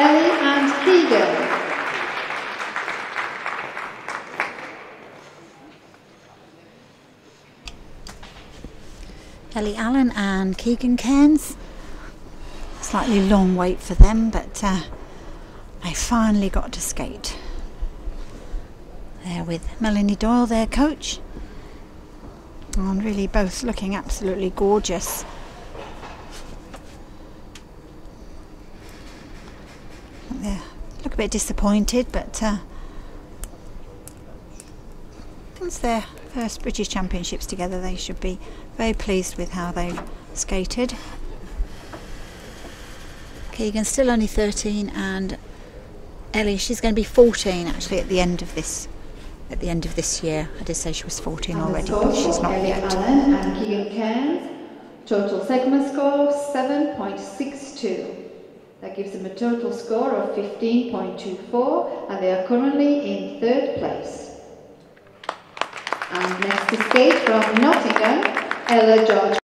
Ellie and Keegan. Ellie Allan and Keegan Cairns. Slightly long wait for them, but uh, I finally got to skate. There with Melanie Doyle, their coach. And really both looking absolutely gorgeous. Bit disappointed, but uh, it's their first British Championships together. They should be very pleased with how they skated. Keegan's still only 13 and Ellie, she's going to be 14 actually at the end of this at the end of this year. I did say she was 14 And already, but she's not Ellie yet. Allan and Keegan Cairns. Total segment score 7.62. That gives them a total score of 15.24 and they are currently in third place. And next to skate from Nottingham, Ella George